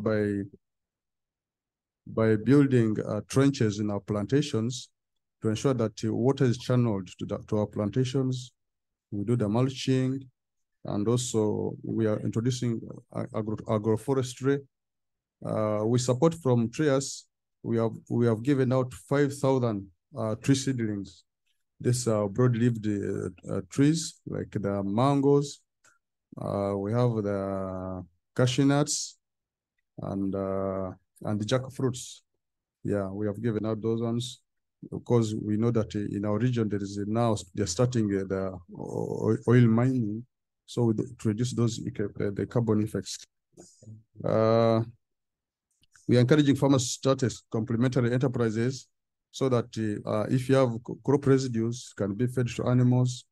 by by building uh, trenches in our plantations to ensure that uh, water is channeled to, the, to our plantations. We do the mulching, and also we are introducing uh, agro agroforestry. Uh, we support from TRIAS. We have we have given out five thousand uh, tree seedlings. These are broad-leaved uh, trees like the mangoes. we have the cashew nuts and and the jackfruits. Yeah, we have given out those ones because we know that in our region there is now they're starting the oil mining, so to reduce those the carbon effects. Uh, we are encouraging farmers to start as complementary enterprises so that uh, if you have crop residues can be fed to animals.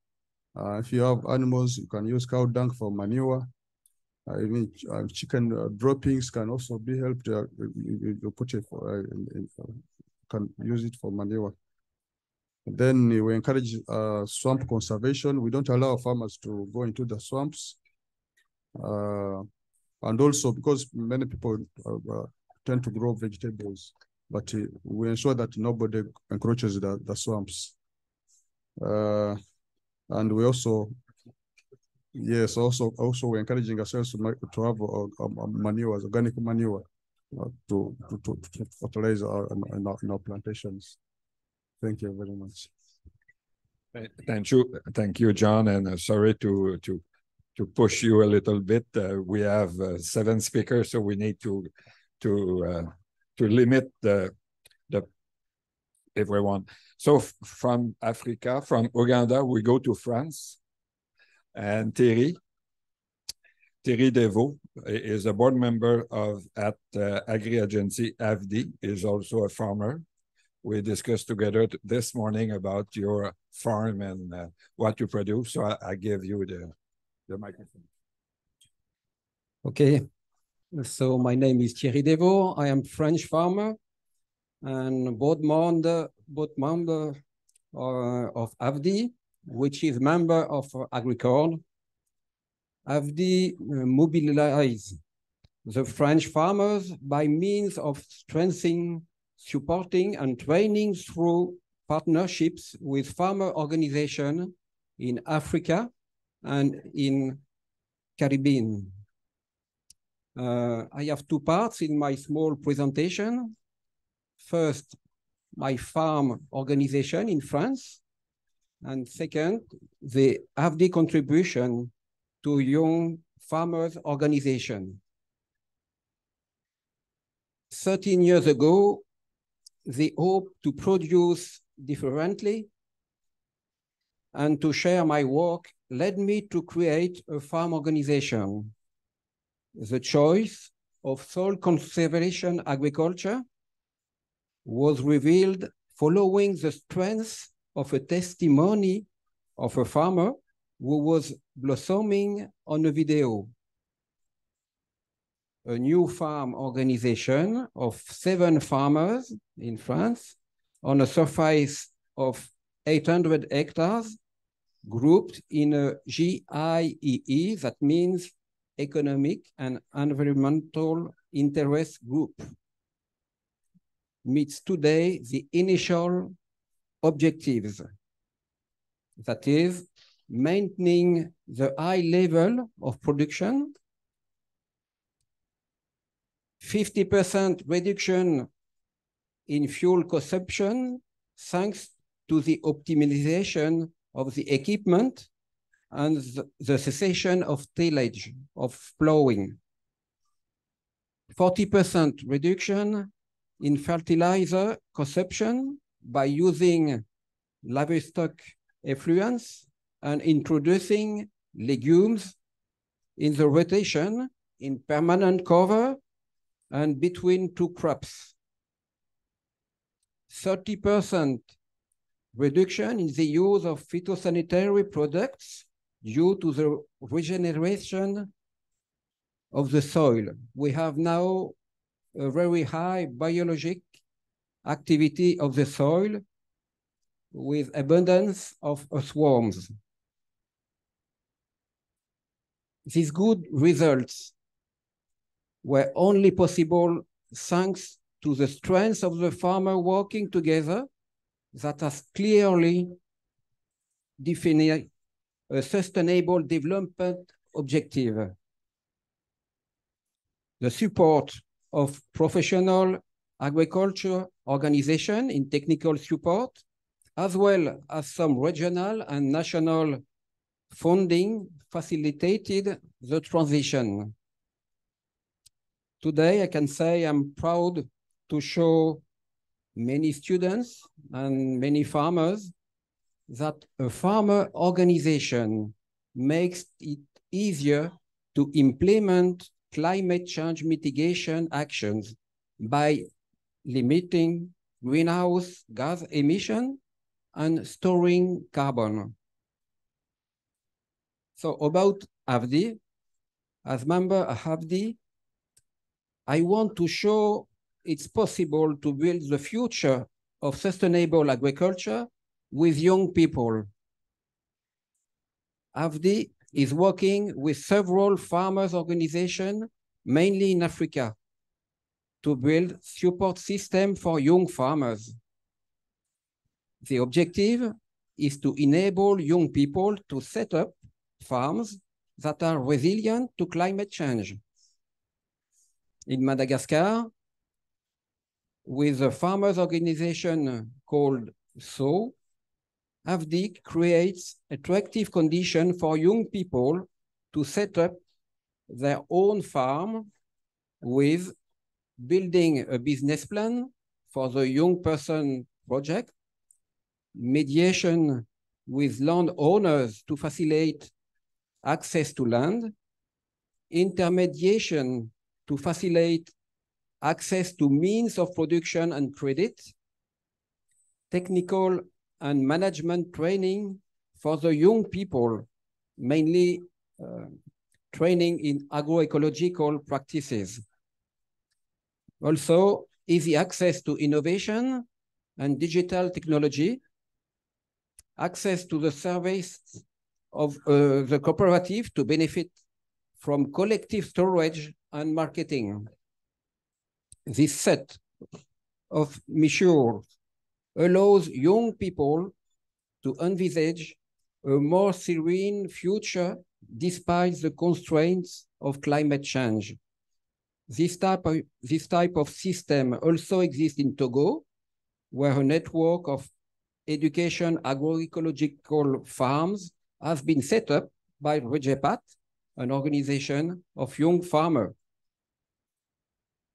Uh, if you have animals, you can use cow dung for manure. I mean, uh, chicken uh, droppings can also be helped. Uh, you, put it for, uh, in, in, uh, can use it for manure. then we encourage uh, swamp conservation. We don't allow farmers to go into the swamps. and also because many people tend to grow vegetables, but we ensure that nobody encroaches the, the swamps. and we also Yes, also also we're encouraging ourselves to, to have um, manure, organic manure, uh, to, to, to, to fertilize our, in, our, in our plantations. Thank you very much. Thank you, thank you, John, and uh, sorry to to to push you a little bit. Uh, we have uh, seven speakers, so we need to to uh, to limit the the everyone. So from Africa, from Uganda, we go to France and Thierry. Thierry Devaux is a board member of at uh, Agri Agency AFD, is also a farmer. We discussed together this morning about your farm and uh, what you produce. So I, I give you the, the microphone. Okay. So my name is Thierry Devaux. I am French farmer and board member, board member uh, of AFD which is member of AgriCord, have uh, mobilized the French farmers by means of strengthening, supporting, and training through partnerships with farmer organizations in Africa and in Caribbean. Uh, I have two parts in my small presentation. First, my farm organization in France, and second, the AFD contribution to young farmers organization. 13 years ago, the hope to produce differently and to share my work led me to create a farm organization. The choice of soil conservation agriculture was revealed following the strengths of a testimony of a farmer who was blossoming on a video. A new farm organization of seven farmers in France on a surface of 800 hectares grouped in a GIEE, that means Economic and Environmental Interest Group, meets today the initial objectives. That is, maintaining the high level of production, 50% reduction in fuel consumption thanks to the optimization of the equipment and the cessation of tillage, of plowing. 40% reduction in fertilizer consumption by using livestock effluents and introducing legumes in the rotation in permanent cover and between two crops. 30% reduction in the use of phytosanitary products due to the regeneration of the soil. We have now a very high biologic activity of the soil with abundance of swarms. These good results were only possible thanks to the strength of the farmer working together that has clearly defined a sustainable development objective. The support of professional agriculture organization in technical support, as well as some regional and national funding facilitated the transition. Today, I can say I'm proud to show many students and many farmers that a farmer organization makes it easier to implement climate change mitigation actions by limiting greenhouse gas emission and storing carbon. So about AFDI, as member of AFDI, I want to show it's possible to build the future of sustainable agriculture with young people. AFDI is working with several farmers organizations, mainly in Africa, to build support system for young farmers. The objective is to enable young people to set up farms that are resilient to climate change. In Madagascar, with a farmers organization called SO, AFDI creates attractive condition for young people to set up their own farm with building a business plan for the young person project, mediation with landowners to facilitate access to land, intermediation to facilitate access to means of production and credit, technical and management training for the young people, mainly uh, training in agroecological practices. Also, easy access to innovation and digital technology, access to the service of uh, the cooperative to benefit from collective storage and marketing. This set of measures allows young people to envisage a more serene future despite the constraints of climate change. This type of, this type of system also exists in Togo, where a network of education agroecological farms has been set up by REGEPAT, an organization of young farmers.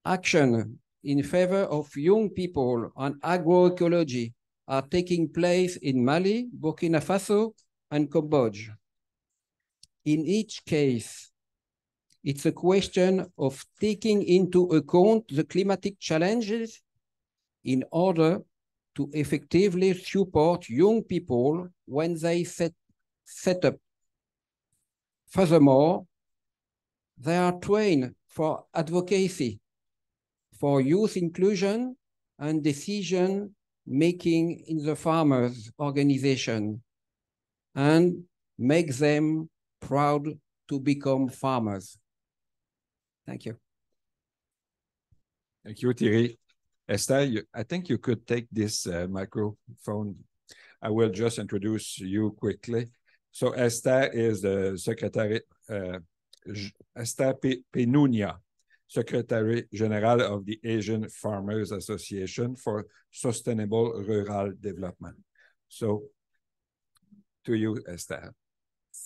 Action in favor of young people on agroecology are taking place in Mali, Burkina Faso, and Cambodia. In each case, it's a question of taking into account the climatic challenges in order to effectively support young people when they set, set up. Furthermore, they are trained for advocacy for youth inclusion and decision making in the farmers organization and make them proud to become farmers. Thank you. Thank you, Thierry. Esther, you, I think you could take this uh, microphone. I will just introduce you quickly. So Esther is the secretary, uh, Esther Penunia Secretary General of the Asian Farmers Association for Sustainable Rural Development. So, to you, Esther.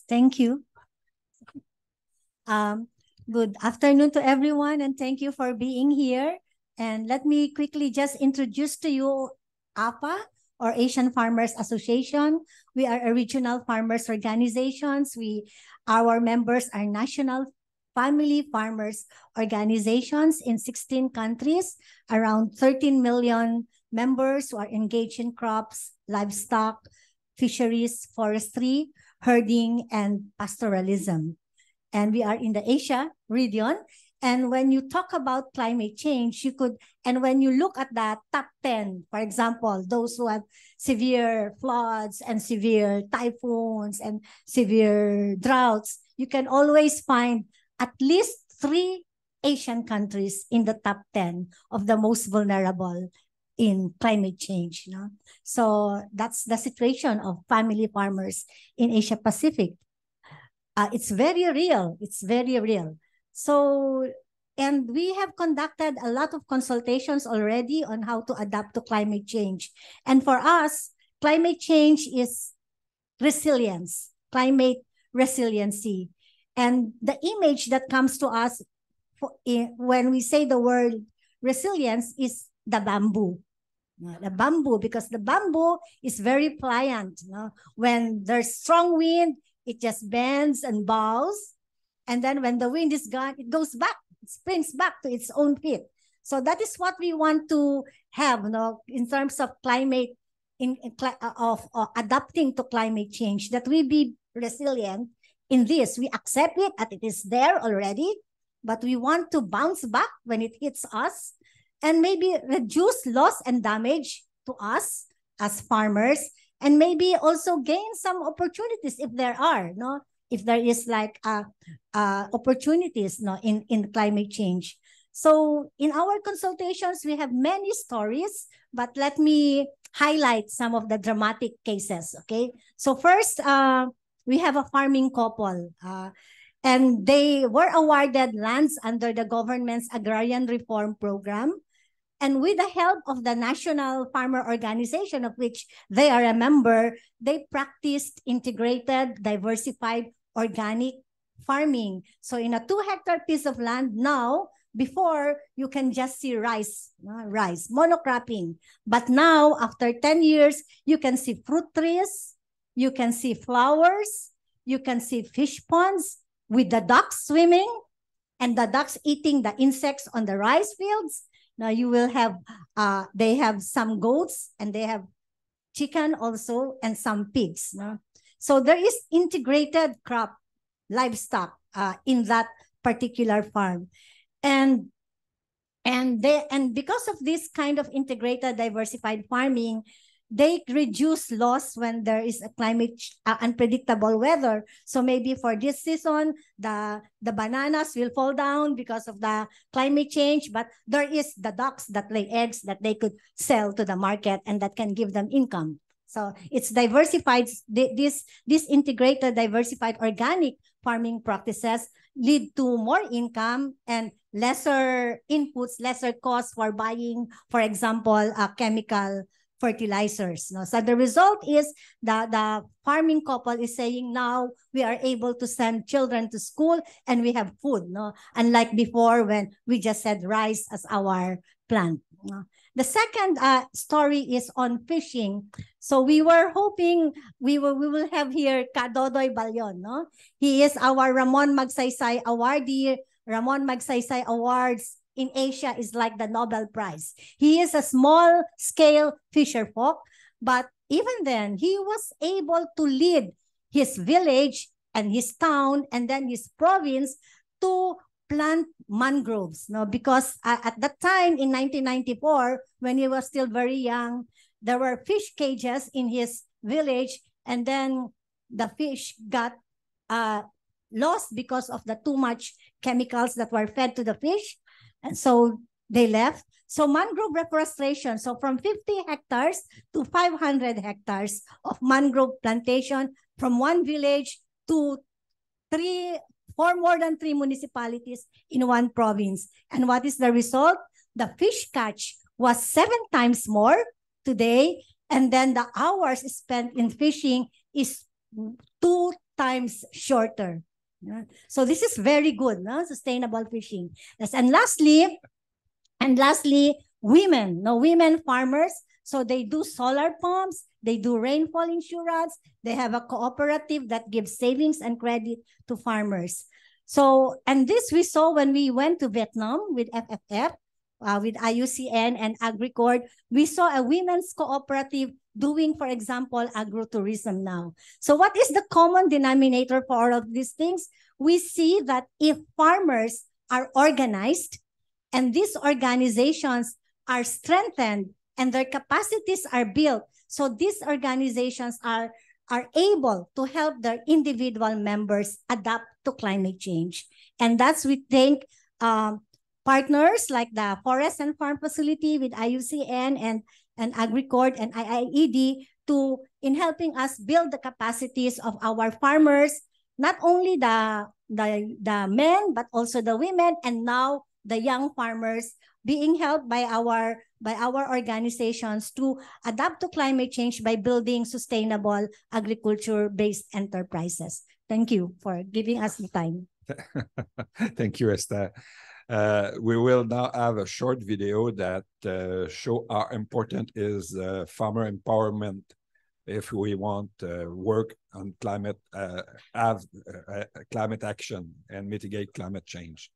Thank you. Um, good afternoon to everyone, and thank you for being here. And let me quickly just introduce to you AFA, or Asian Farmers Association. We are a regional farmers organizations. We, our members are national family farmers organizations in 16 countries, around 13 million members who are engaged in crops, livestock, fisheries, forestry, herding, and pastoralism. And we are in the Asia region. And when you talk about climate change, you could, and when you look at that top 10, for example, those who have severe floods and severe typhoons and severe droughts, you can always find at least three Asian countries in the top 10 of the most vulnerable in climate change. No? So that's the situation of family farmers in Asia Pacific. Uh, it's very real. It's very real. So, and we have conducted a lot of consultations already on how to adapt to climate change. And for us, climate change is resilience, climate resiliency. And the image that comes to us for, when we say the word resilience is the bamboo. The bamboo, because the bamboo is very pliant. Know? When there's strong wind, it just bends and bows. And then when the wind is gone, it goes back, it springs back to its own feet. So that is what we want to have you know, in terms of climate, in, in uh, of, of adapting to climate change, that we be resilient in this. We accept it that it is there already, but we want to bounce back when it hits us and maybe reduce loss and damage to us as farmers and maybe also gain some opportunities if there are no? If there is like uh, uh opportunities no in in climate change. So in our consultations we have many stories but let me highlight some of the dramatic cases okay? So first uh we have a farming couple uh and they were awarded lands under the government's agrarian reform program and with the help of the National Farmer Organization, of which they are a member, they practiced integrated, diversified organic farming. So in a two hectare piece of land now, before you can just see rice, rice, monocropping. But now, after 10 years, you can see fruit trees, you can see flowers, you can see fish ponds with the ducks swimming and the ducks eating the insects on the rice fields. Now you will have, uh, they have some goats and they have chicken also and some pigs. No? So there is integrated crop livestock uh, in that particular farm. And and they and because of this kind of integrated diversified farming, they reduce loss when there is a climate uh, unpredictable weather. So maybe for this season the the bananas will fall down because of the climate change but there is the ducks that lay eggs that they could sell to the market and that can give them income. So it's diversified this this integrated diversified organic farming practices lead to more income and lesser inputs lesser costs for buying for example a chemical fertilizers. No? So the result is that the farming couple is saying now we are able to send children to school and we have food. No? Unlike before when we just had rice as our plant. No? The second uh, story is on fishing. So we were hoping we will we will have here Ka Dodoy Ballon. No? He is our Ramon Magsaysay awardee, Ramon Magsaysay Awards in Asia is like the Nobel Prize. He is a small scale fisher folk, but even then, he was able to lead his village and his town and then his province to plant mangroves. No, because at that time in 1994, when he was still very young, there were fish cages in his village, and then the fish got uh, lost because of the too much chemicals that were fed to the fish. And so they left. So mangrove reforestation, so from 50 hectares to 500 hectares of mangrove plantation from one village to three, four more than three municipalities in one province. And what is the result? The fish catch was seven times more today. And then the hours spent in fishing is two times shorter. So this is very good, no? sustainable fishing. Yes. And lastly, and lastly, women, no women farmers. So they do solar pumps, they do rainfall insurance, they have a cooperative that gives savings and credit to farmers. So, and this we saw when we went to Vietnam with FFF, uh, with IUCN and AgriCord, we saw a women's cooperative doing, for example, agrotourism now. So what is the common denominator for all of these things? We see that if farmers are organized and these organizations are strengthened and their capacities are built, so these organizations are, are able to help their individual members adapt to climate change. And that's, we think, um, partners like the Forest and Farm Facility with IUCN and, and AgriCord and IIED to in helping us build the capacities of our farmers, not only the, the, the men, but also the women, and now the young farmers being helped by our by our organizations to adapt to climate change by building sustainable agriculture-based enterprises. Thank you for giving us the time. Thank you, Esther. Uh, we will now have a short video that uh, show how important is uh, farmer empowerment if we want work on climate, uh, have uh, climate action and mitigate climate change.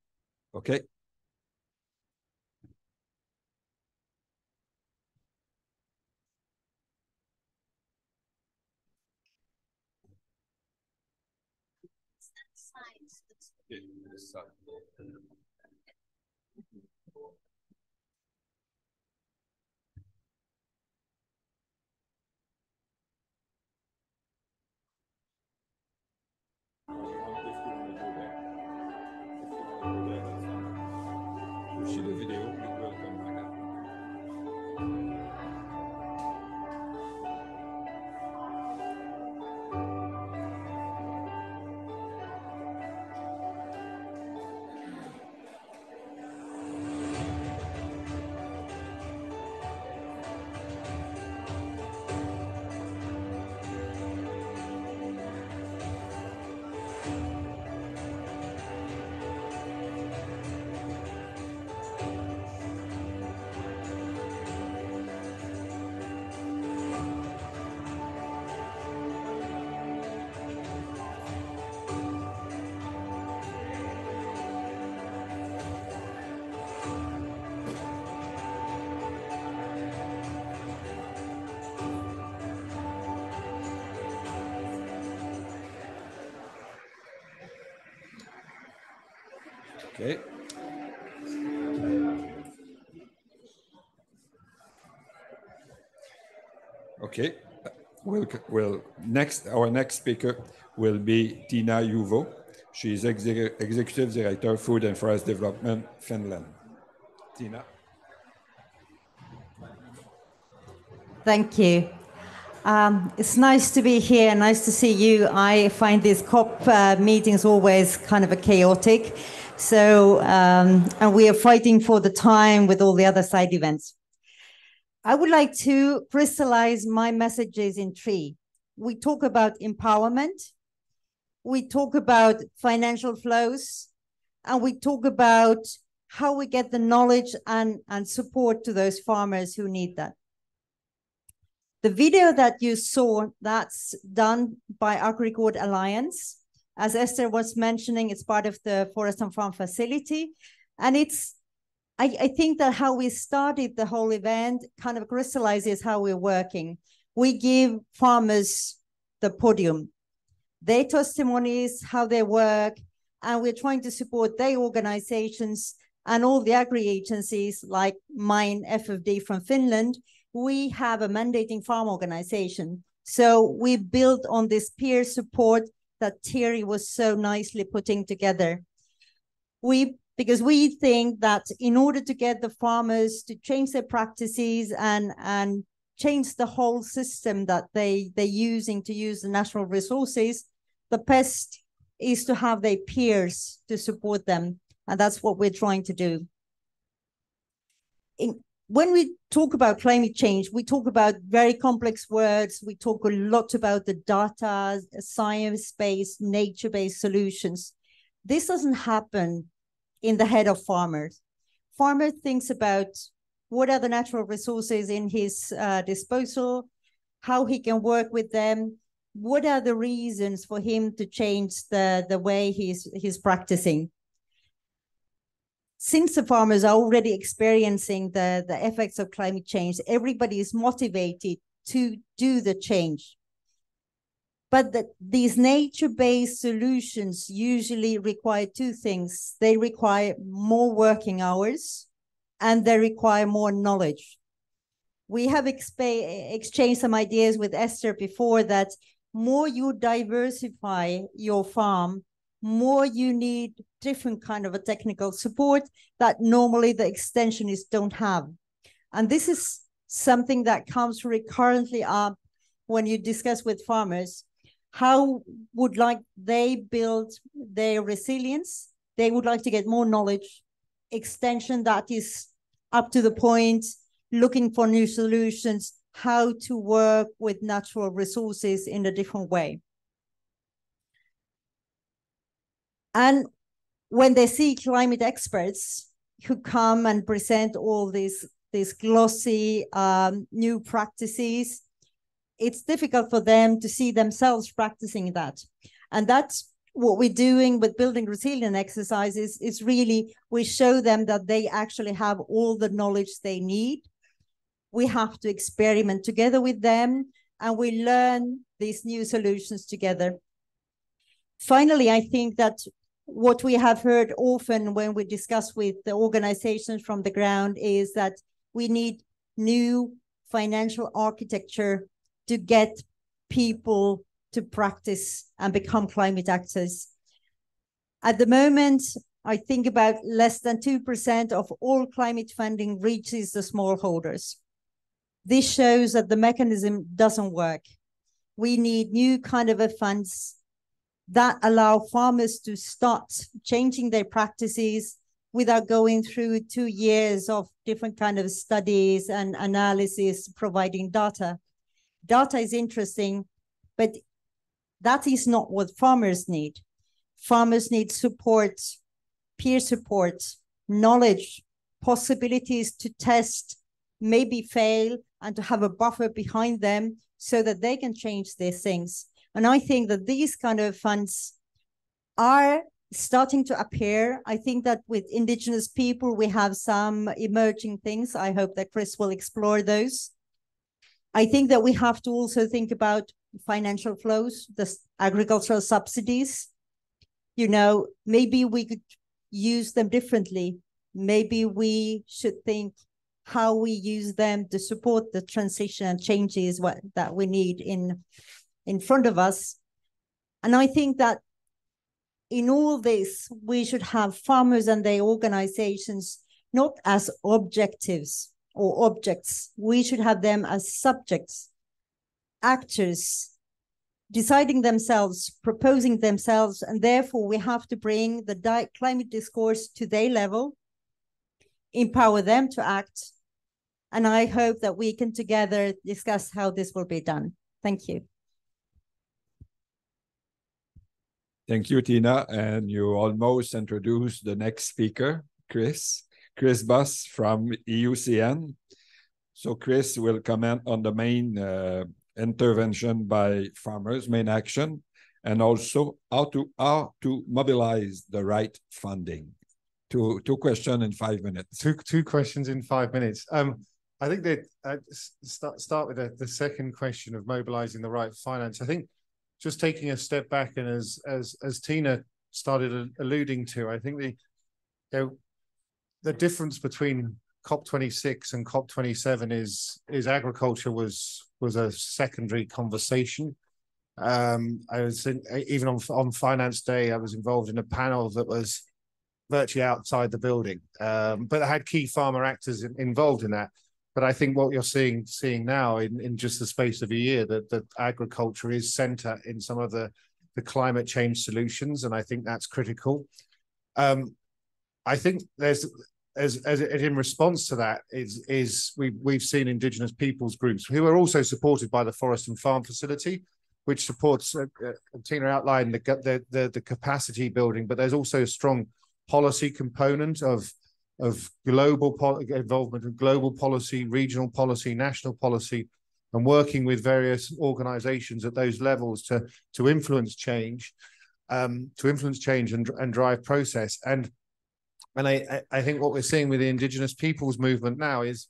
Okay. See the video, Okay. Okay, well, well, next, our next speaker will be Tina Huvio. She is Executive Director, Food and Forest Development, Finland. Tina. Thank you. Um, it's nice to be here. Nice to see you. I find these COP uh, meetings always kind of a chaotic. So, um, and we are fighting for the time with all the other side events. I would like to crystallize my messages in three. We talk about empowerment, we talk about financial flows, and we talk about how we get the knowledge and, and support to those farmers who need that. The video that you saw, that's done by AgriCord Alliance. As Esther was mentioning, it's part of the Forest and Farm Facility. And it's, I, I think that how we started the whole event kind of crystallizes how we're working. We give farmers the podium, their testimonies, how they work, and we're trying to support their organizations and all the agri agencies like mine FFD from Finland we have a mandating farm organization. So we build on this peer support that Thierry was so nicely putting together. We because we think that in order to get the farmers to change their practices and and change the whole system that they they're using to use the natural resources, the best is to have their peers to support them, and that's what we're trying to do. In, when we talk about climate change, we talk about very complex words. We talk a lot about the data, science-based, nature-based solutions. This doesn't happen in the head of farmers. Farmer thinks about what are the natural resources in his uh, disposal, how he can work with them, what are the reasons for him to change the, the way he's, he's practicing since the farmers are already experiencing the, the effects of climate change, everybody is motivated to do the change. But the, these nature-based solutions usually require two things. They require more working hours and they require more knowledge. We have exchanged some ideas with Esther before that more you diversify your farm, more you need different kind of a technical support that normally the extensionists don't have. And this is something that comes recurrently up when you discuss with farmers. How would like they build their resilience? They would like to get more knowledge extension that is up to the point looking for new solutions how to work with natural resources in a different way. And when they see climate experts who come and present all these these glossy um, new practices, it's difficult for them to see themselves practicing that. And that's what we're doing with building resilient exercises is really we show them that they actually have all the knowledge they need. We have to experiment together with them and we learn these new solutions together. Finally, I think that what we have heard often when we discuss with the organizations from the ground is that we need new financial architecture to get people to practice and become climate actors. At the moment, I think about less than 2% of all climate funding reaches the smallholders. This shows that the mechanism doesn't work. We need new kind of a funds that allow farmers to start changing their practices without going through two years of different kind of studies and analysis providing data. Data is interesting, but that is not what farmers need. Farmers need support, peer support, knowledge, possibilities to test, maybe fail, and to have a buffer behind them so that they can change these things. And I think that these kind of funds are starting to appear. I think that with indigenous people, we have some emerging things. I hope that Chris will explore those. I think that we have to also think about financial flows, the agricultural subsidies. You know, maybe we could use them differently. Maybe we should think how we use them to support the transition and changes what, that we need in in front of us. And I think that in all this, we should have farmers and their organizations not as objectives or objects. We should have them as subjects, actors, deciding themselves, proposing themselves, and therefore we have to bring the climate discourse to their level, empower them to act, and I hope that we can together discuss how this will be done. Thank you. Thank you, Tina. And you almost introduced the next speaker, Chris. Chris Buss from IUCN. So Chris will comment on the main uh, intervention by farmers, main action, and also how to how to mobilize the right funding. Two two questions in five minutes. Two two questions in five minutes. Um, I think that uh, start start with the, the second question of mobilizing the right finance. I think just taking a step back and as as as Tina started alluding to, I think the you know, the difference between COP26 and COP27 is is agriculture was was a secondary conversation. Um, I was in, even on on Finance Day, I was involved in a panel that was virtually outside the building, um, but I had key farmer actors in, involved in that. But I think what you're seeing seeing now in, in just the space of a year that that agriculture is center in some of the the climate change solutions, and I think that's critical. Um, I think there's as as in response to that is is we we've seen indigenous peoples groups who are also supported by the forest and farm facility which supports uh, uh, Tina outlined the, the the the capacity building but there's also a strong policy component of of global involvement of global policy, regional policy, national policy, and working with various organizations at those levels to, to influence change, um, to influence change and, and drive process. And and I, I think what we're seeing with the indigenous peoples movement now is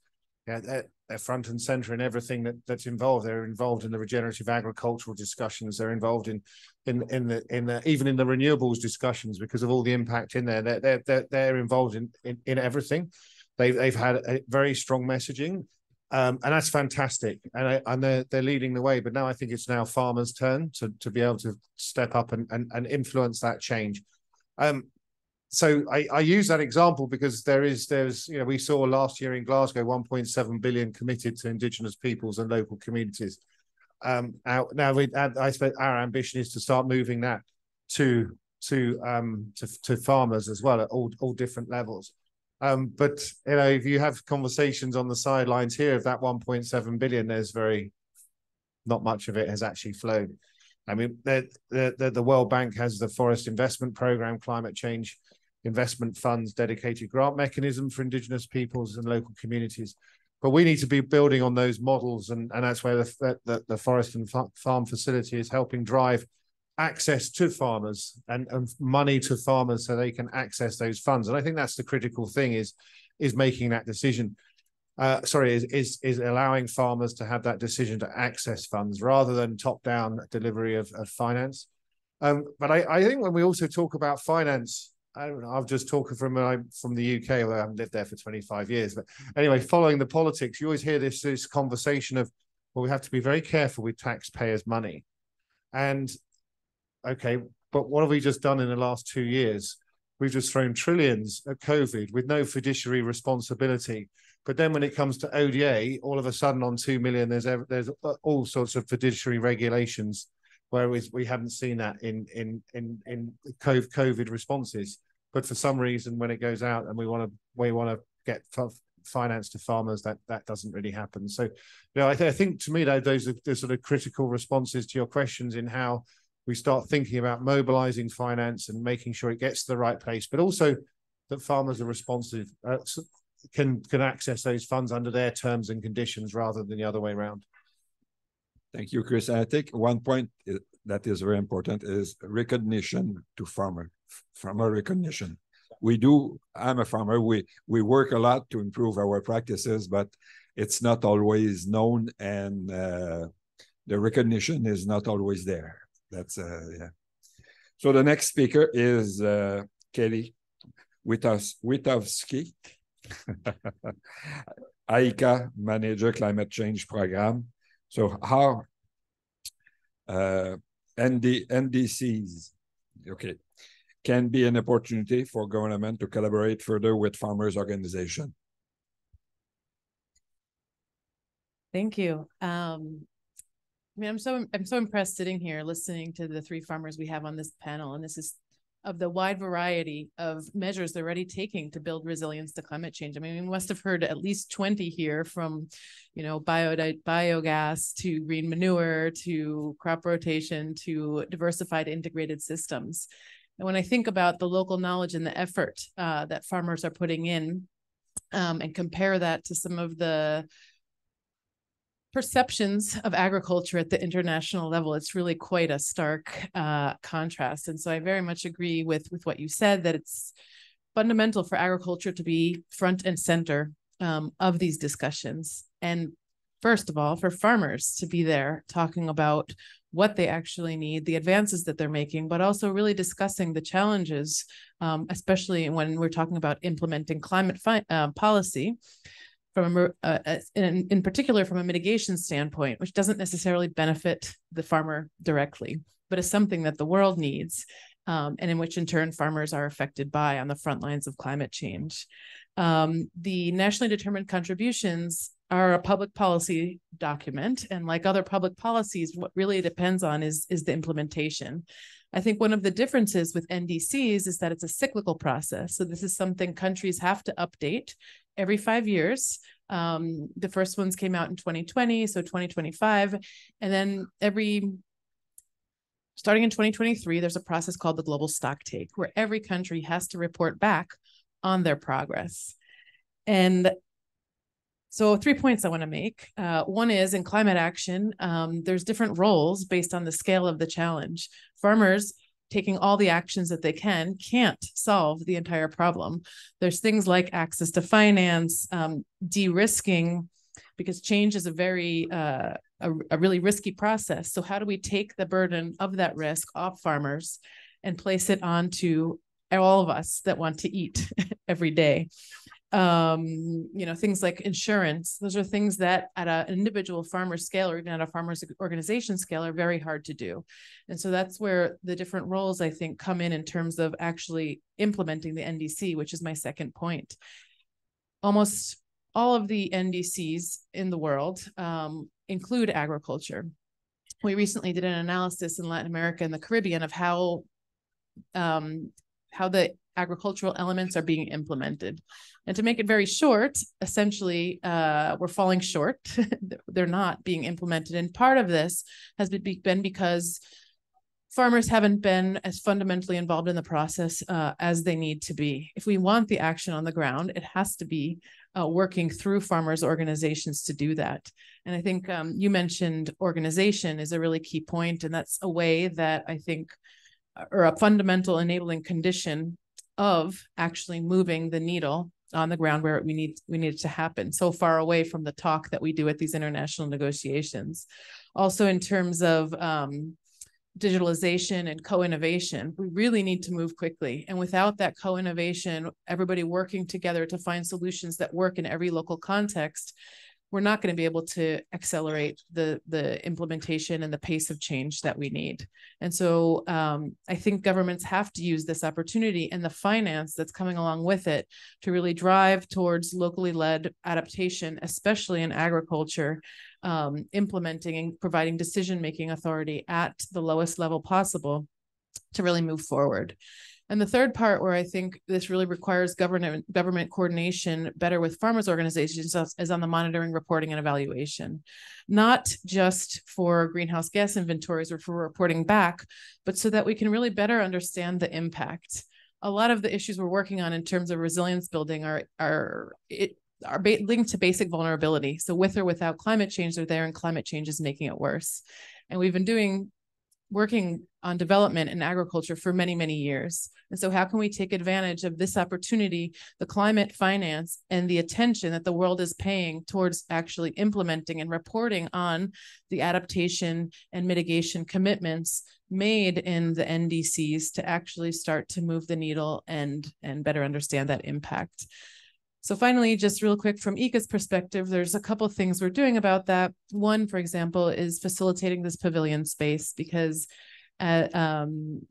yeah, they're front and center in everything that, that's involved. They're involved in the regenerative agricultural discussions. They're involved in in in the in the even in the renewables discussions because of all the impact in there. They're they're they're, involved in, in in everything. They've they've had a very strong messaging. Um, and that's fantastic, and I, and they're they're leading the way. But now I think it's now farmers' turn to to be able to step up and and, and influence that change. Um, so I, I use that example because there is there's you know we saw last year in Glasgow 1.7 billion committed to indigenous peoples and local communities. Um, now, we, I suppose our ambition is to start moving that to to um to, to farmers as well at all all different levels. Um, but you know, if you have conversations on the sidelines here of that 1.7 billion, there's very not much of it has actually flowed. I mean, the, the, the World Bank has the Forest Investment Program, climate change investment funds, dedicated grant mechanism for Indigenous peoples and local communities. But we need to be building on those models, and, and that's where the, the, the Forest and Farm Facility is helping drive access to farmers and, and money to farmers so they can access those funds. And I think that's the critical thing is is making that decision. Uh, sorry, is, is is allowing farmers to have that decision to access funds rather than top down delivery of, of finance. Um, but I, I think when we also talk about finance, I don't know. I've just talking from I'm from the UK, where I haven't lived there for 25 years. But anyway, following the politics, you always hear this this conversation of, well, we have to be very careful with taxpayers' money. And okay, but what have we just done in the last two years? We've just thrown trillions at COVID with no fiduciary responsibility. But then when it comes to ODA, all of a sudden on two million, there's there's uh, all sorts of fiduciary regulations whereas we haven't seen that in in in in COVID responses. But for some reason, when it goes out and we want to we want to get finance to farmers, that that doesn't really happen. So, you know, I, th I think to me that those are the sort of critical responses to your questions in how we start thinking about mobilizing finance and making sure it gets to the right place, but also that farmers are responsive, uh, can can access those funds under their terms and conditions rather than the other way around. Thank you, Chris. I think one point that is very important is recognition to farmer, farmer recognition. We do, I'm a farmer, we, we work a lot to improve our practices, but it's not always known and uh, the recognition is not always there. That's, uh, yeah. So the next speaker is uh, Kelly Witkowski, IICA Manager Climate Change Program. So how uh, ND, NDCs, okay, can be an opportunity for government to collaborate further with farmers' organization. Thank you. Um, I mean, I'm so I'm so impressed sitting here listening to the three farmers we have on this panel, and this is of the wide variety of measures they're already taking to build resilience to climate change. I mean, we must have heard at least 20 here from, you know, bio, biogas to green manure to crop rotation to diversified integrated systems. And when I think about the local knowledge and the effort uh, that farmers are putting in um, and compare that to some of the perceptions of agriculture at the international level it's really quite a stark uh, contrast. And so i very much agree with with what you said that it's fundamental for agriculture to be front and center um, of these discussions. And first of all for farmers to be there talking about what they actually need the advances that they're making but also really discussing the challenges um, especially when we're talking about implementing climate fi- uh, policy from a, uh, in, in particular from a mitigation standpoint, which doesn't necessarily benefit the farmer directly, but is something that the world needs, um, and in which in turn farmers are affected by on the front lines of climate change. Um, the nationally determined contributions are a public policy document, and like other public policies, what really depends on is is the implementation. I think one of the differences with NDCs is that it's a cyclical process. So this is something countries have to update every five years. Um, the first ones came out in 2020, so 2025. And then every starting in 2023, there's a process called the global stock take, where every country has to report back on their progress. And so, three points I want to make. Uh, one is in climate action, um, there's different roles based on the scale of the challenge. Farmers taking all the actions that they can can't solve the entire problem. There's things like access to finance, um, de-risking, because change is a very uh, a, a really risky process. So how do we take the burden of that risk off farmers and place it onto all of us that want to eat every day? Um, you know, things like insurance. Those are things that at a, an individual farmer scale or even at a farmer's organization scale are very hard to do. And so that's where the different roles I think come in in terms of actually implementing the NDC, which is my second point. Almost all of the NDCs in the world um, include agriculture. We recently did an analysis in Latin America and the Caribbean of how um, how the agricultural elements are being implemented. And to make it very short, essentially, uh, we're falling short. They're not being implemented. And part of this has been because farmers haven't been as fundamentally involved in the process uh, as they need to be. If we want the action on the ground, it has to be uh, working through farmers organizations to do that. And I think um, you mentioned organization is a really key point, and that's a way that I think, uh, or a fundamental enabling condition of actually moving the needle on the ground where we need we need it to happen so far away from the talk that we do at these international negotiations. Also in terms of um, digitalization and co-innovation we really need to move quickly. And without that co-innovation everybody working together to find solutions that work in every local context we're not going to be able to accelerate the the implementation and the pace of change that we need. And so um, I think governments have to use this opportunity and the finance that's coming along with it to really drive towards locally led adaptation, especially in agriculture, um, implementing and providing decision making authority at the lowest level possible to really move forward. And the third part where I think this really requires government government coordination better with farmers organizations is on the monitoring, reporting, and evaluation, not just for greenhouse gas inventories or for reporting back, but so that we can really better understand the impact. A lot of the issues we're working on in terms of resilience building are are it are linked to basic vulnerability. So with or without climate change, they're there, and climate change is making it worse. And we've been doing working on development in agriculture for many, many years. And so, how can we take advantage of this opportunity, the climate finance, and the attention that the world is paying towards actually implementing and reporting on the adaptation and mitigation commitments made in the NDCs to actually start to move the needle and, and better understand that impact? So finally, just real quick from IICA's perspective, there's a couple things we're doing about that. One, for example, is facilitating this pavilion space because uh, um,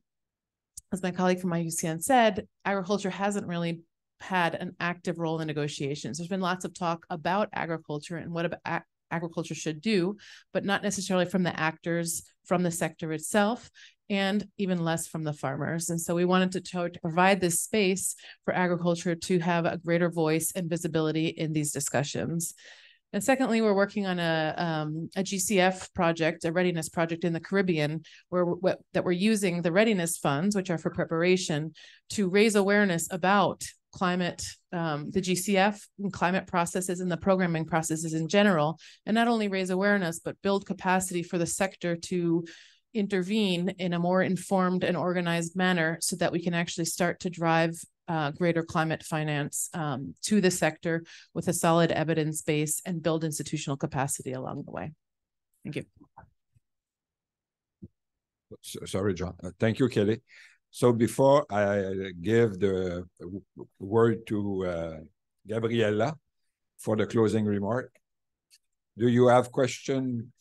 as my colleague from IUCN said, agriculture hasn't really had an active role in negotiations. There's been lots of talk about agriculture and what ag agriculture should do, but not necessarily from the actors from the sector itself and even less from the farmers. And so we wanted to, to provide this space for agriculture to have a greater voice and visibility in these discussions. And secondly, we're working on a, um, a GCF project, a readiness project in the Caribbean, where we're, that we're using the readiness funds, which are for preparation, to raise awareness about climate, um, the GCF and climate processes and the programming processes in general, and not only raise awareness, but build capacity for the sector to intervene in a more informed and organized manner so that we can actually start to drive uh, greater climate finance um, to the sector with a solid evidence base and build institutional capacity along the way. Thank you. Sorry, John. Uh, thank you, Kelly. So before I give the word to uh, Gabriella for the closing remark, do you have question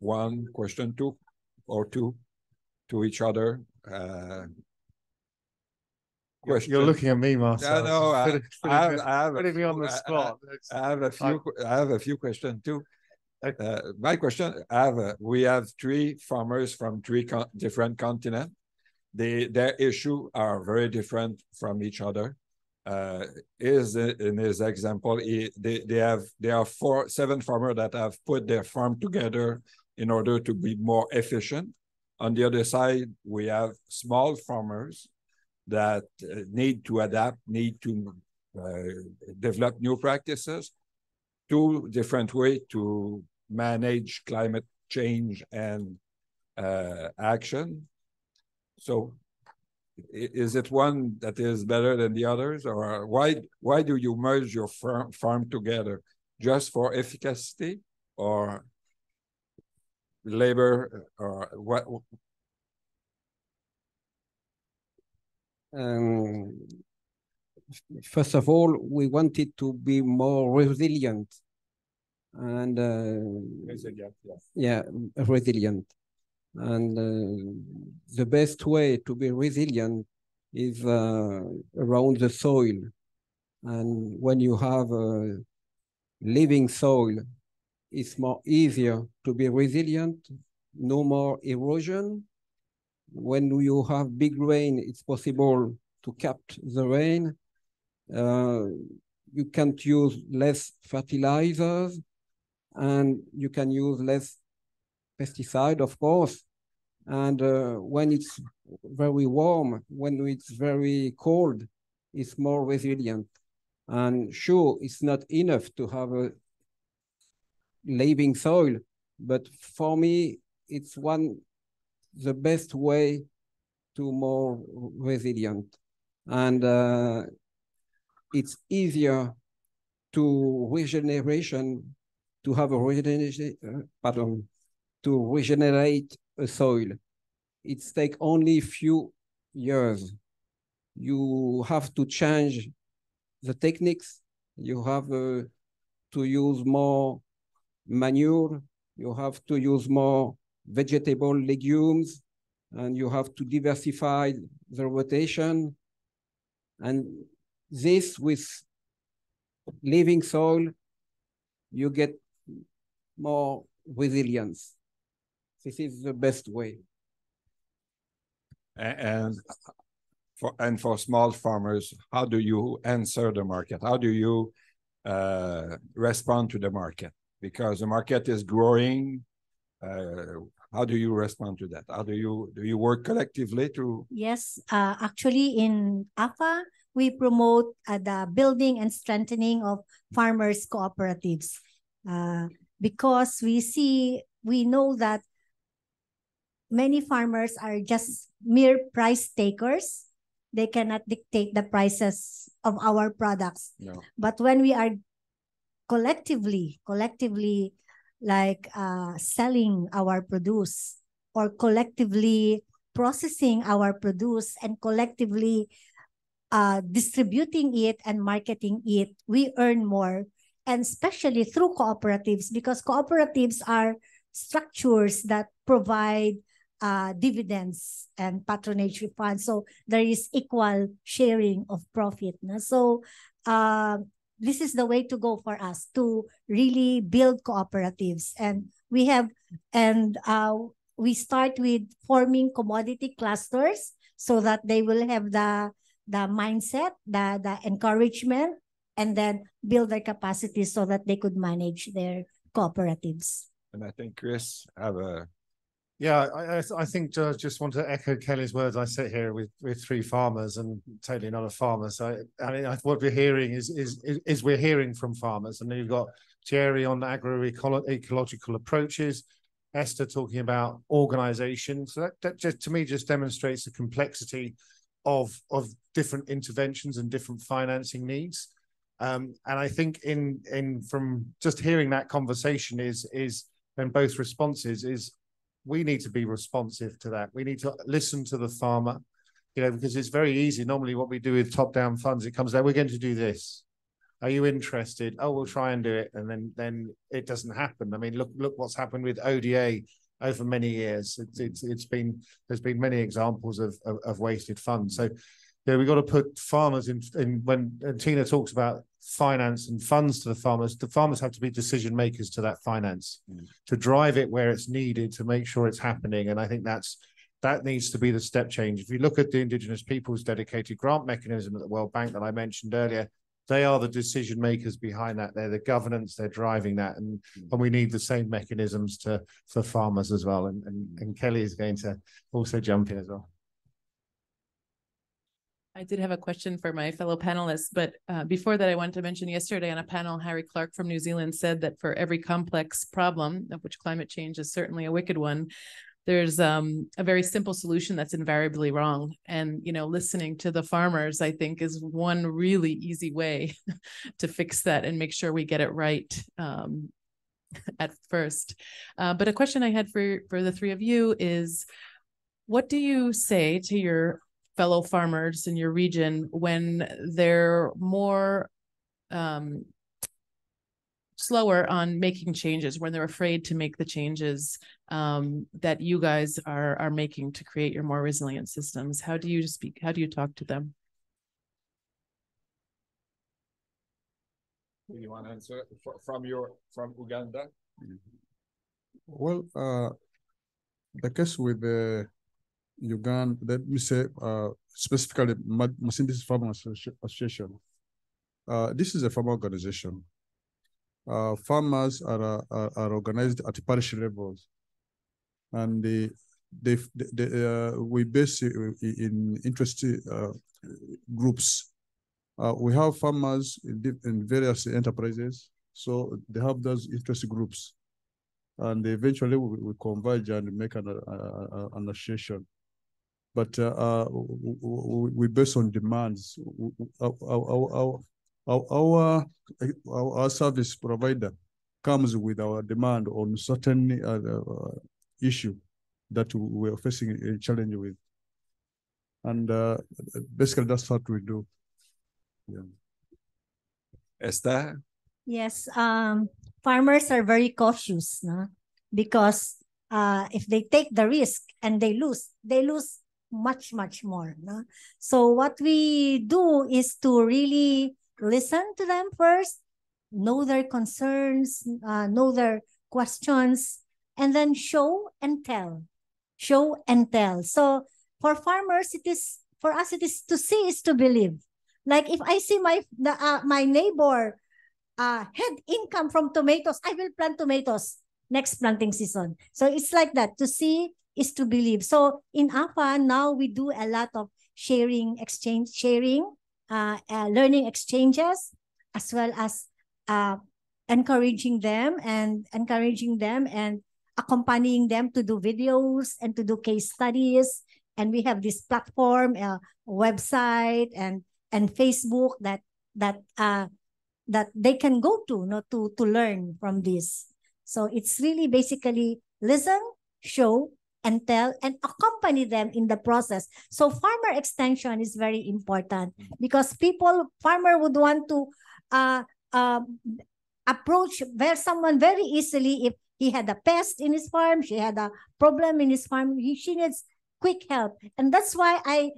one, question two? Or two to each other. Uh, You're looking at me, Marcel. Yeah, no, I, putting, I have, I have putting me on the spot. I, I have a few. I, I have a few questions too. Uh, my question: I have a, we have three farmers from three con different continents. They their issue are very different from each other. Uh, is in his example, he, they they have they are four seven farmers that have put their farm together in order to be more efficient. On the other side, we have small farmers that uh, need to adapt, need to uh, develop new practices, two different ways to manage climate change and uh, action. So is it one that is better than the others or why why do you merge your farm, farm together just for efficacy or labor or what? Um, first of all, we wanted to be more resilient and uh, yeah, resilient. And uh, the best way to be resilient is uh, around the soil. And when you have a living soil, it's more easier to be resilient, no more erosion. When you have big rain, it's possible to capture the rain. Uh, you can't use less fertilizers and you can use less pesticide, of course. And uh, when it's very warm, when it's very cold, it's more resilient. And sure, it's not enough to have a living soil, but for me, it's one the best way to more resilient. And uh, it's easier to regeneration, to have a regeneration, pardon, to regenerate a soil. It's take only few years. You have to change the techniques. You have uh, to use more manure. You have to use more vegetable legumes, and you have to diversify the rotation. And this with living soil, you get more resilience. This is the best way. And for and for small farmers, how do you answer the market? How do you uh, respond to the market? Because the market is growing. Uh, how do you respond to that? How do you do you work collectively to? Yes, uh, actually in AFA, we promote uh, the building and strengthening of farmers cooperatives uh, because we see we know that many farmers are just mere price takers they cannot dictate the prices of our products No. but when we are collectively collectively like uh, selling our produce or collectively processing our produce and collectively uh, distributing it and marketing it we earn more and especially through cooperatives because cooperatives are structures that provide uh, dividends and patronage funds. So there is equal sharing of profit. No? So uh, this is the way to go for us to really build cooperatives. And we have, and uh, we start with forming commodity clusters so that they will have the the mindset, the the encouragement, and then build their capacity so that they could manage their cooperatives. And I think Chris have a Yeah, I, I, think I just want to echo Kelly's words. I sit here with, with three farmers and totally not a farmer. So I mean, I, what we're hearing is, is, is, we're hearing from farmers and you've got Thierry on agroecological approaches, Esther talking about organization. So that, that just, to me, just demonstrates the complexity of, of different interventions and different financing needs. Um, and I think in, in, from just hearing that conversation is, is, and both responses is we need to be responsive to that. We need to listen to the farmer, you know, because it's very easy. Normally, what we do with top down funds, it comes out, we're going to do this. Are you interested? Oh, we'll try and do it. And then, then it doesn't happen. I mean, look, look what's happened with ODA over many years. It's, it's, it's been, there's been many examples of, of, of wasted funds. So, yeah, we've got to put farmers in, in when Tina talks about finance and funds to the farmers, the farmers have to be decision makers to that finance Mm. to drive it where it's needed to make sure it's happening. And I think that's that needs to be the step change. If you look at the Indigenous Peoples Dedicated Grant Mechanism at the World Bank that I mentioned earlier, they are the decision makers behind that. They're the governance, they're driving that. And, and we need the same mechanisms to for farmers as well. And, and, and Kelly is going to also jump in as well. I did have a question for my fellow panelists, but uh, before that, I wanted to mention yesterday on a panel, Harry Clark from New Zealand said that for every complex problem, of which climate change is certainly a wicked one, there's um, a very simple solution that's invariably wrong. And you know, listening to the farmers, I think, is one really easy way to fix that and make sure we get it right um, at first. Uh, but a question I had for for the three of you is, what do you say to your fellow farmers in your region when they're more um, slower on making changes, when they're afraid to make the changes um, that you guys are are making to create your more resilient systems? How do you speak? How do you talk to them? Do you want to answer from your, from Uganda? Well, uh, the case with the Uganda, let me say, uh, specifically Ma- Masindis Associ- Association. Uh, this is a farmer organization. Uh, farmers are, are, are organized at parish levels. And they, they, they, uh, we base in interest, uh, groups. Uh, we have farmers in, in various enterprises, so they have those interest groups and eventually we, we converge and make an, an association. But uh, uh, we base on demands. W- w- Our, our, our, our, our, our, our service provider comes with our demand on certain uh, uh, issue that we are facing a challenge with. And uh, basically that's what we do. Yeah. Esther? Yes, um, farmers are very cautious, no? Because uh, if they take the risk and they lose, they lose much, much more. No? So what we do is to really listen to them first, know their concerns, uh, know their questions, and then show and tell. Show and tell. So for farmers, it is for us, it is to see is to believe. Like if I see my the, uh, my neighbor uh, had income from tomatoes, I will plant tomatoes next planting season. So it's like that. To see is to believe. So in AFA, now we do a lot of sharing, exchange, sharing, uh, uh, learning exchanges, as well as uh, encouraging them and encouraging them and accompanying them to do videos and to do case studies. And we have this platform, uh, website, and and Facebook that that uh, that they can go to no, to to learn from this. So it's really basically listen, show, and tell, and accompany them in the process. So farmer extension is very important because people farmer would want to uh, uh, approach where someone very easily if he had a pest in his farm, she had a problem in his farm, he, she needs quick help, and that's why I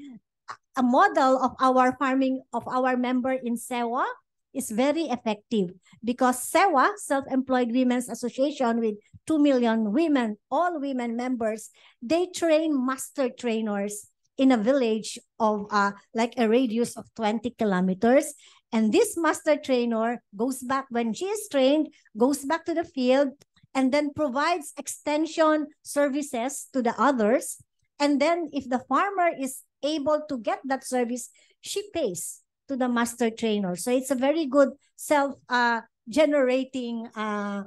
a model of our farming of our member in Sewa is very effective because SEWA, Self-Employed Women's Association with 2 million women, all women members, they train master trainers in a village of uh, like a radius of 20 kilometers. And this master trainer goes back when she is trained, goes back to the field and then provides extension services to the others. And then if the farmer is able to get that service, she pays to the master trainer. So it's a very good self uh, generating uh,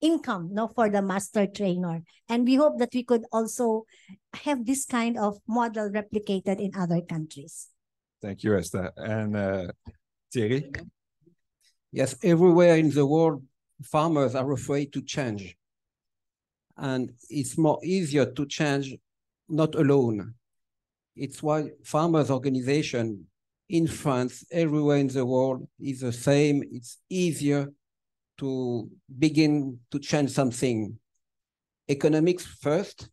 income no, for the master trainer. And we hope that we could also have this kind of model replicated in other countries. Thank you, Esther. And uh, Thierry? Yes, everywhere in the world, farmers are afraid to change. And it's more easier to change not alone. It's why farmers organization in France, everywhere in the world is the same. It's easier to begin to change something. Economics first,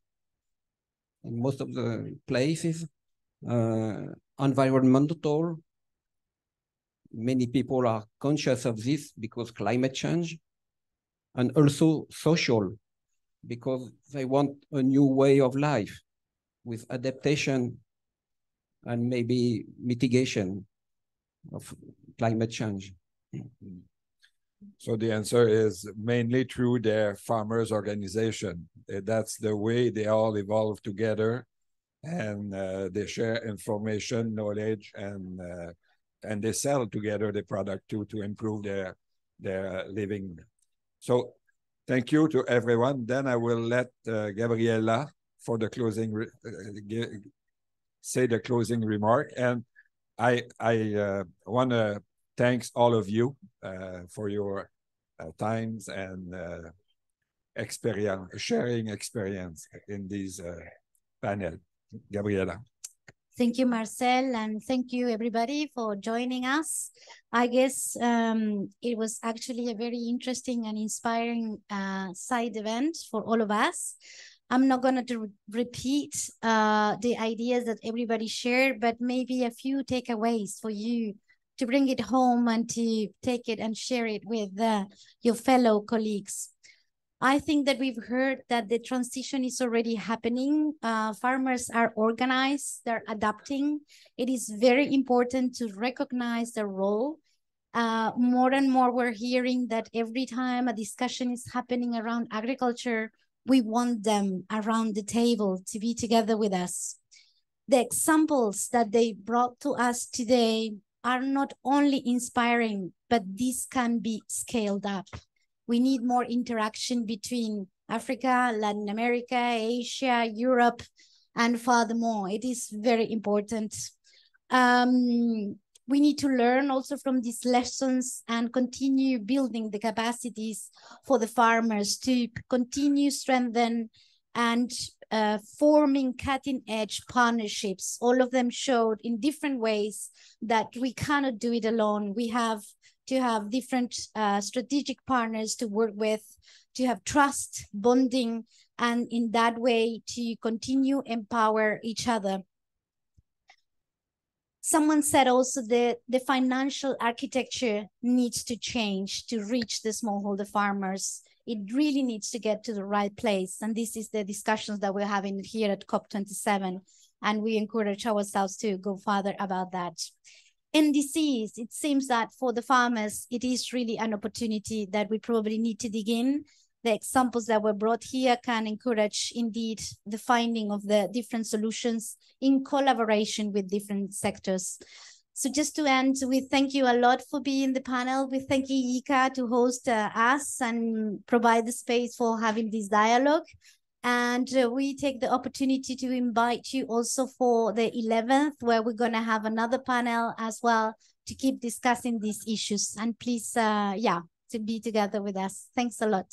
in most of the places, uh, environmental. Many people are conscious of this because climate change, and also social, because they want a new way of life with adaptation and maybe mitigation of climate change. So the answer is mainly through their farmers organization. Uh, That's the way they all evolve together and uh, they share information, knowledge, and uh, and they sell together the product too to improve their their living. So thank you to everyone. Then I will let uh, Gabriela for the closing uh, say the closing remark. And I I uh, want to thanks all of you uh, for your uh, times and uh, experience, sharing experience in this uh, panel. Gabriela. Thank you, Marcel, and thank you everybody for joining us. I guess um, it was actually a very interesting and inspiring uh, side event for all of us. I'm not going to repeat uh, the ideas that everybody shared, but maybe a few takeaways for you to bring it home and to take it and share it with uh, your fellow colleagues. I think that we've heard that the transition is already happening. Uh, farmers are organized, they're adapting. It is very important to recognize their role. Uh, more and more, we're hearing that every time a discussion is happening around agriculture, we want them around the table to be together with us. The examples that they brought to us today are not only inspiring, but this can be scaled up. We need more interaction between Africa, Latin America, Asia, Europe, and furthermore, it is very important. Um, we need to learn also from these lessons and continue building the capacities for the farmers to continue strengthen and uh, forming cutting edge partnerships. All of them showed in different ways that we cannot do it alone. We have to have different uh, strategic partners to work with, to have trust, bonding, and in that way to continue empower each other someone said also that the financial architecture needs to change to reach the smallholder farmers. It really needs to get to the right place. And this is the discussions that we're having here at COP27. And we encourage ourselves to go further about that. NDCs, it seems that for the farmers, it is really an opportunity that we probably need to dig in the examples that were brought here can encourage indeed the finding of the different solutions in collaboration with different sectors. So just to end, we thank you a lot for being the panel. We thank you, IICA, to host uh, us and provide the space for having this dialogue. And uh, we take the opportunity to invite you also for the 11th, where we're going to have another panel as well to keep discussing these issues. And please, uh, yeah, to be together with us. Thanks a lot.